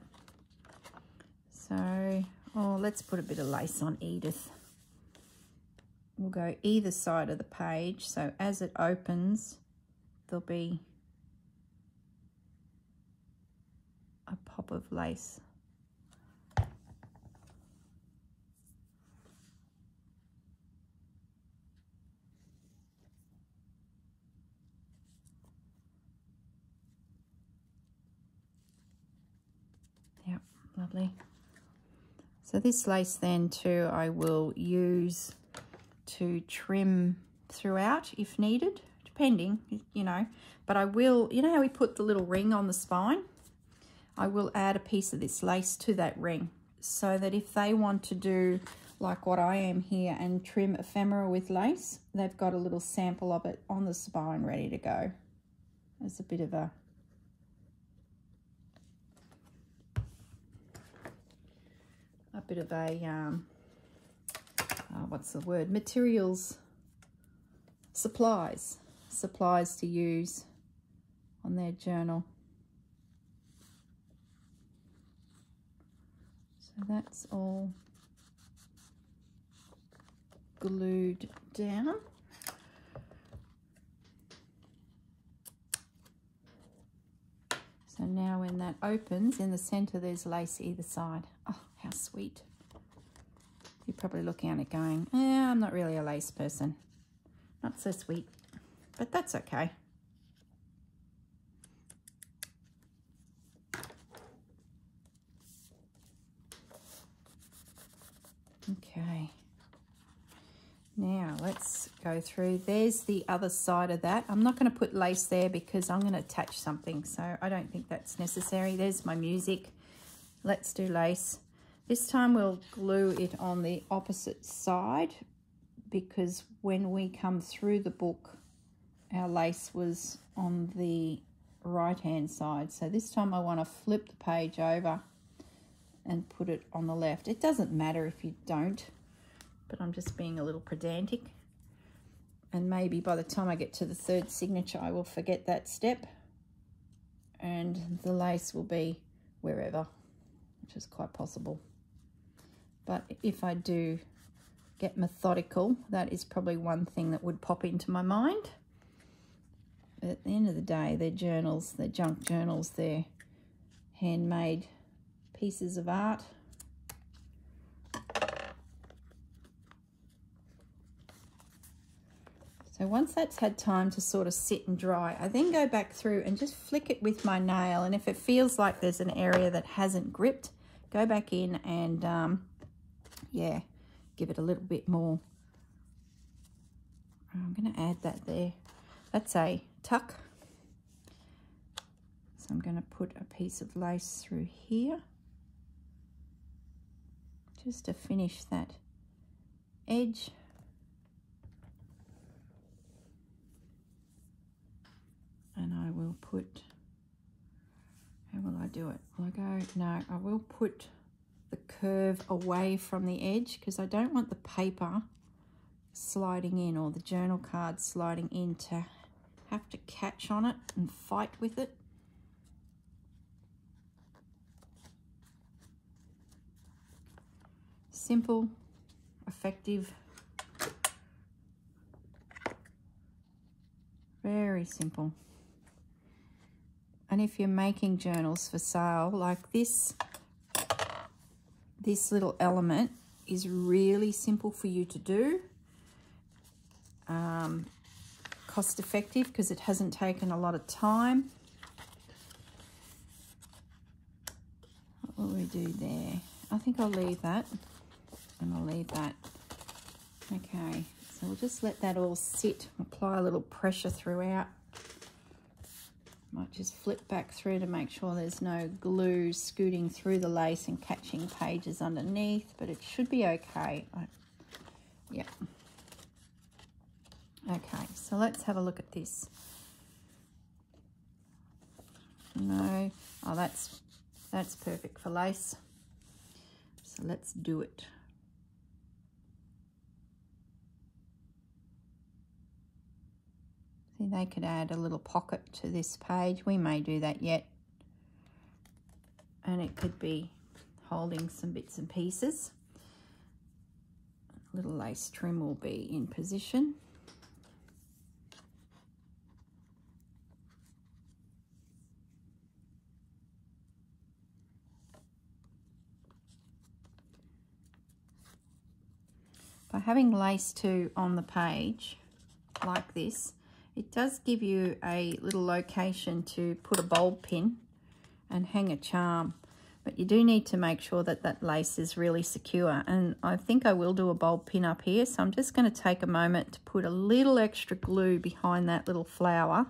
So, oh, let's put a bit of lace on Edith. We'll go either side of the page. So as it opens, there'll be a pop of lace. Lovely. So this lace then too, I will use to trim throughout if needed, depending, you know. But I will, you know how we put the little ring on the spine? I will add a piece of this lace to that ring so that if they want to do like what I am here and trim ephemera with lace, they've got a little sample of it on the spine ready to go. There's a bit of a a bit of a um, uh, what's the word? Materials. Supplies. Supplies to use on their journal. So that's all glued down. So now when that opens in the center there's lace either side how sweet you're probably looking at it going, yeah, I'm not really a lace person. Not so sweet, but that's okay. Okay. Now let's go through. There's the other side of that. I'm not going to put lace there because I'm going to attach something. So I don't think that's necessary. There's my music. Let's do lace. This time we'll glue it on the opposite side because when we come through the book, our lace was on the right hand side. So this time I want to flip the page over and put it on the left. It doesn't matter if you don't, but I'm just being a little pedantic. And maybe by the time I get to the third signature, I will forget that step and the lace will be wherever, which is quite possible. But if I do get methodical, that is probably one thing that would pop into my mind. But at the end of the day, they're journals, they're junk journals, they're handmade pieces of art. So once that's had time to sort of sit and dry, I then go back through and just flick it with my nail. And if it feels like there's an area that hasn't gripped, go back in and um, yeah, give it a little bit more. I'm going to add that there. That's a tuck. So I'm going to put a piece of lace through here just to finish that edge. And I will put, how will I do it? Will I go, no, I will put the curve away from the edge because I don't want the paper sliding in or the journal card sliding in to have to catch on it and fight with it. Simple, effective, very simple. And if you're making journals for sale like this, this little element is really simple for you to do. Um, cost effective because it hasn't taken a lot of time. What will we do there? I think I'll leave that and I'll leave that. Okay, so we'll just let that all sit, apply a little pressure throughout. Might just flip back through to make sure there's no glue scooting through the lace and catching pages underneath, but it should be okay. I, yeah. Okay, so let's have a look at this. No, oh, that's, that's perfect for lace. So let's do it. See, they could add a little pocket to this page. We may do that yet. And it could be holding some bits and pieces. A little lace trim will be in position. By having lace too on the page like this, it does give you a little location to put a bulb pin and hang a charm. But you do need to make sure that that lace is really secure. And I think I will do a bulb pin up here. So I'm just going to take a moment to put a little extra glue behind that little flower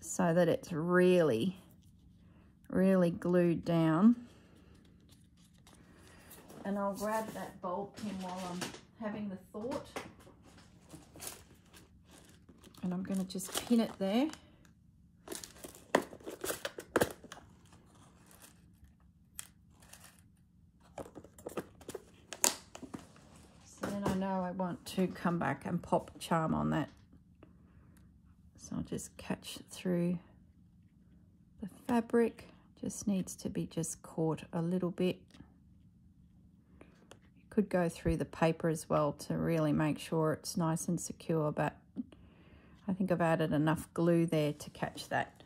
so that it's really, really glued down. and I'll grab that bulb pin while I'm having the thought. And I'm going to just pin it there. So then I know I want to come back and pop charm on that. So I'll just catch through the fabric. Just needs to be just caught a little bit. You could go through the paper as well to really make sure it's nice and secure, but I think I've added enough glue there to catch that.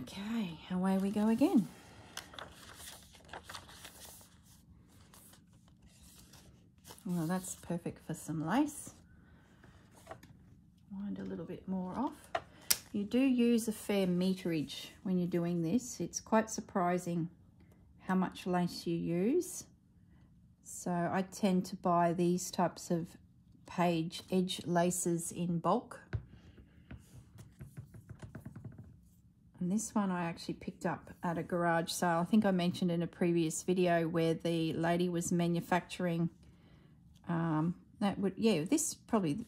Okay, away we go again. Well, that's perfect for some lace. Wind a little bit more off. You do use a fair meterage when you're doing this. It's quite surprising how much lace you use. So I tend to buy these types of page edge laces in bulk. And this one I actually picked up at a garage sale. I think I mentioned in a previous video where the lady was manufacturing um, that would yeah this probably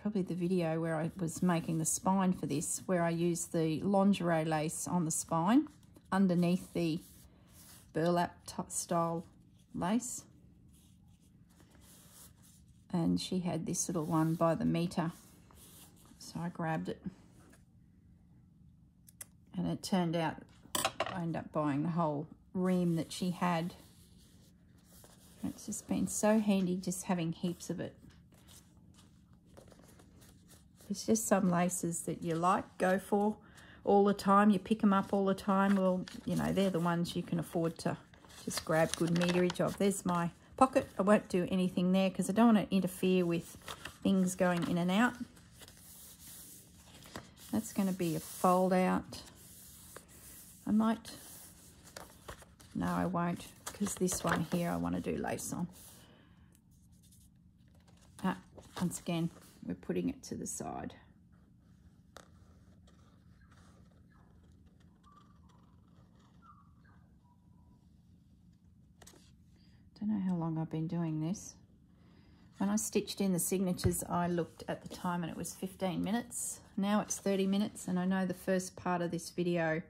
probably the video where I was making the spine for this where I used the lingerie lace on the spine underneath the burlap style lace and she had this little one by the meter. So I grabbed it. And it turned out I ended up buying the whole ream that she had. It's just been so handy just having heaps of it. It's just some laces that you like go for all the time. You pick them up all the time. Well you know they're the ones you can afford to just grab. Good meterage of there's my pocket. I won't do anything there because I don't want to interfere with things going in and out. That's going to be a fold out. I might, no I won't because this one here I want to do lace on. Ah, once again, we're putting it to the side. Don't know how long I've been doing this. When I stitched in the signatures, I looked at the time and it was 15 minutes. Now it's 30 minutes and I know the first part of this video,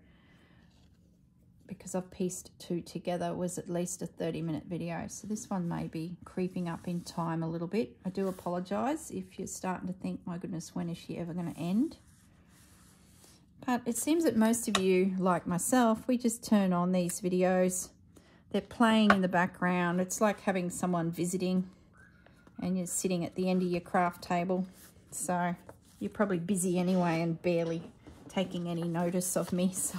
because I've pieced two together, was at least a 30 minute video. So this one may be creeping up in time a little bit. I do apologise if you're starting to think, my goodness, when is she ever going to end? But it seems that most of you, like myself, we just turn on these videos they're playing in the background. It's like having someone visiting and you're sitting at the end of your craft table. So you're probably busy anyway and barely taking any notice of me. <laughs> So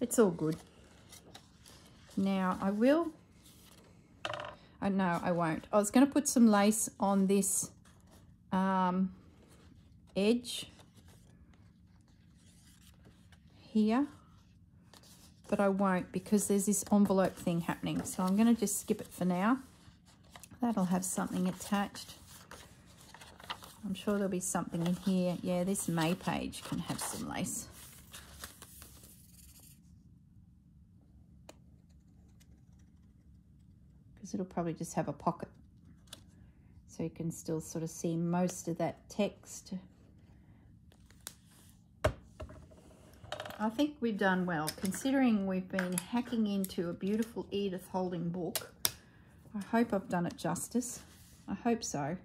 it's all good. Now I will, uh, know I won't. I was going to put some lace on this um, edge here but I won't because there's this envelope thing happening. So I'm going to just skip it for now. That'll have something attached. I'm sure there'll be something in here. Yeah, this May page can have some lace. Because it'll probably just have a pocket. So you can still sort of see most of that text. I think we've done well, considering we've been hacking into a beautiful Edith Holden book. I hope I've done it justice. I hope so.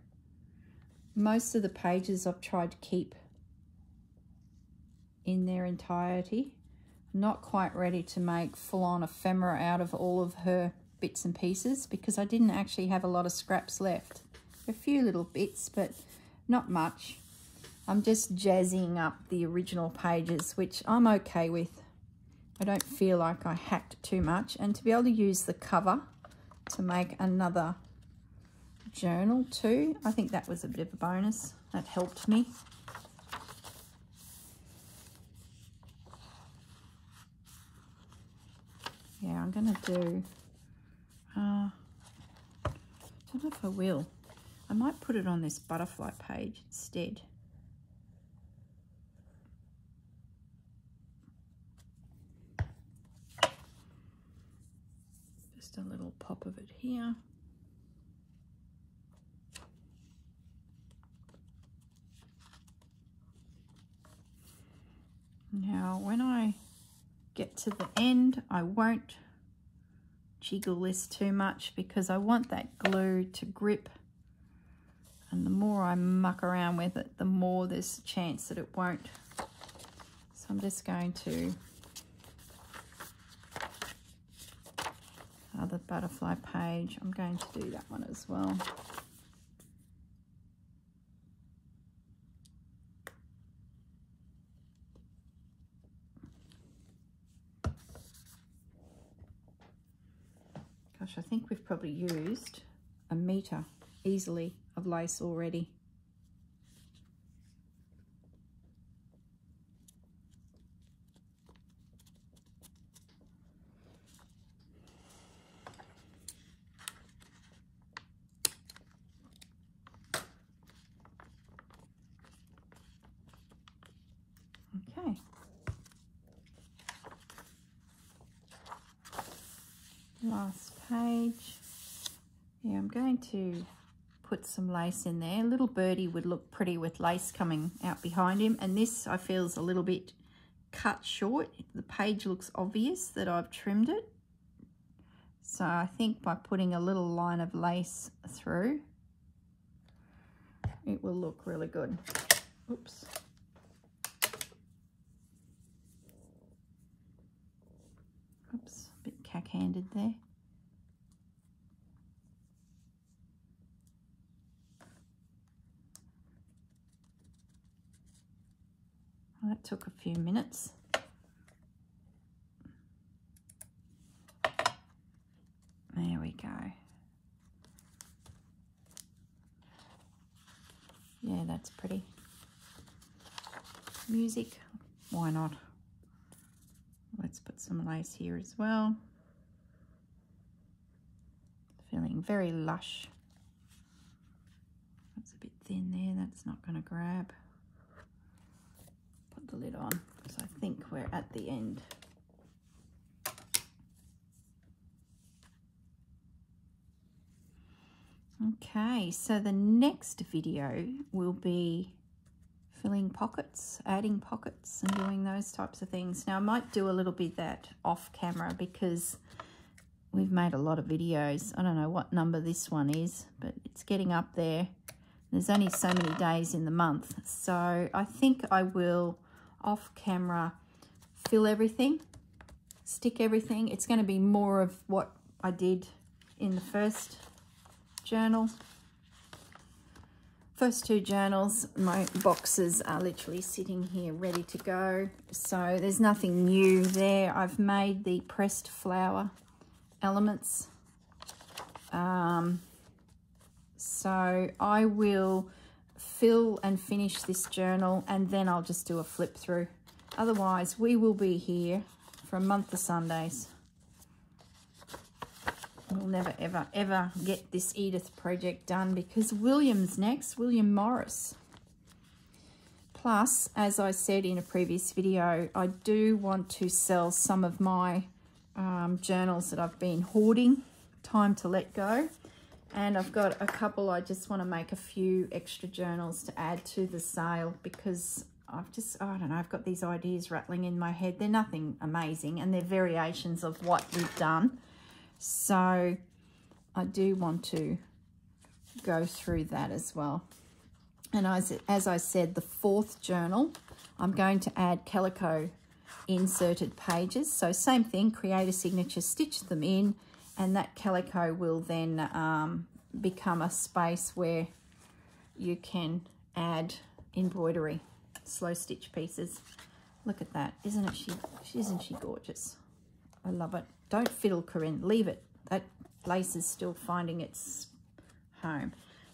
Most of the pages I've tried to keep in their entirety. Not quite ready to make full-on ephemera out of all of her bits and pieces because I didn't actually have a lot of scraps left. A few little bits, but not much. I'm just jazzing up the original pages, which I'm okay with. I don't feel like I hacked too much. And to be able to use the cover to make another journal too, I think that was a bit of a bonus. That helped me. Yeah, I'm going to do... Uh, I don't know if I will. I might put it on this butterfly page instead. A little pop of it here. Now, when I get to the end, I won't jiggle this too much because I want that glue to grip. And the more I muck around with it, the more there's a chance that it won't. So I'm just going to Uh, other butterfly page. I'm going to do that one as well. Gosh, I think we've probably used a metre easily of lace already. Okay. Last page. Yeah, I'm going to put some lace in there. Little birdie would look pretty with lace coming out behind him. And this I feel is a little bit cut short. The page looks obvious that I've trimmed it. So I think by putting a little line of lace through, it will look really good. Oops. Oops, a bit cack-handed. Well, that took a few minutes. There we go. Yeah, that's pretty. Music, why not? Let's put some lace here as well. Feeling very lush. That's a bit thin there, that's not going to grab. Put the lid on because I think we're at the end. Okay, so the next video will be filling pockets, adding pockets and doing those types of things. Now I might do a little bit that off camera because we've made a lot of videos. I don't know what number this one is, but it's getting up there. There's only so many days in the month. So I think I will off camera fill everything, stick everything. It's going to be more of what I did in the first journal. First two journals, my boxes are literally sitting here ready to go. So there's nothing new there. I've made the pressed flower elements. Um, so I will fill and finish this journal and then I'll just do a flip through. Otherwise, we will be here for a month of Sundays. We'll never, ever, ever get this Edith project done because William's next, William Morris. Plus, as I said in a previous video, I do want to sell some of my um, journals that I've been hoarding. Time to let go. And I've got a couple, I just want to make a few extra journals to add to the sale because I've just, I don't know, I've got these ideas rattling in my head. They're nothing amazing and they're variations of what we've done. So I do want to go through that as well. And as, as I said, the fourth journal, I'm going to add calico inserted pages. So same thing, create a signature, stitch them in, and that calico will then um, become a space where you can add embroidery, slow stitch pieces. Look at that. Isn't it she isn't she gorgeous? I love it. Don't fiddle, Corrine. Leave it. That lace is still finding its home.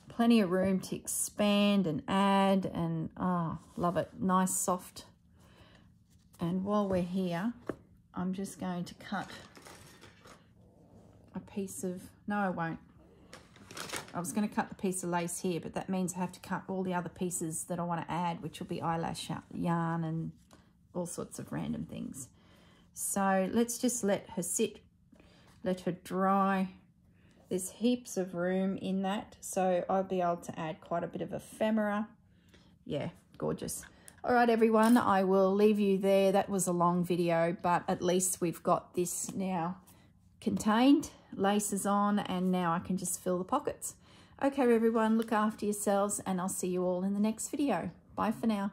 Plenty of room to expand and add and, oh, love it. Nice, soft. And while we're here, I'm just going to cut a piece of, no, I won't. I was going to cut the piece of lace here, but that means I have to cut all the other pieces that I want to add, which will be eyelash yarn and all sorts of random things. So let's just let her sit let her dry. There's heaps of room in that, so I'll be able to add quite a bit of ephemera. Yeah, gorgeous. All right, everyone, I will leave you there. That was a long video, but at least we've got this now contained, laces on, and now I can just fill the pockets. Okay, everyone, look after yourselves, and I'll see you all in the next video. Bye for now.